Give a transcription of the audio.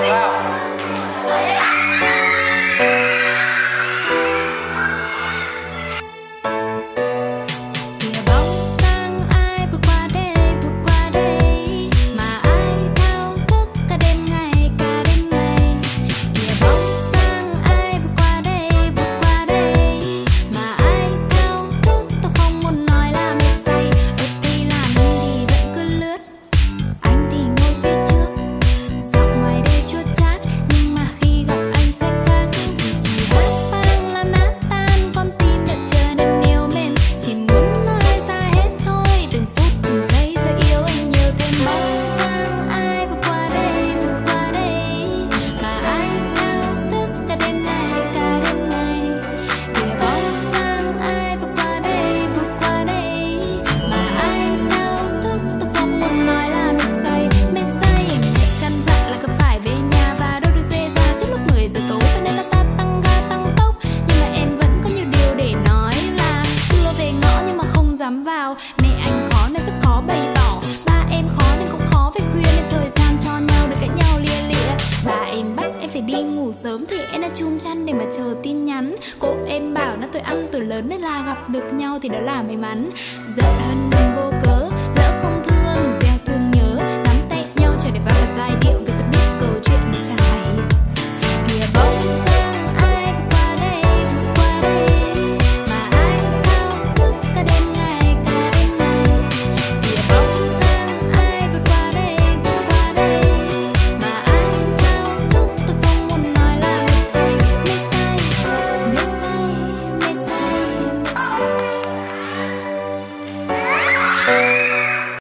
来啊。Mẹ anh khó nên rất khó bày tỏ. Ba em khó nên cũng khó phải khuyên nên thời gian cho nhau được cãi nhau lia lịa. Ba em bắt em phải đi ngủ sớm thì em đã chung chăn để mà chờ tin nhắn. Cô em bảo nó tuổi ăn tuổi lớn nên là gặp được nhau thì đó là may mắn. Giận hơn đừng vô cớ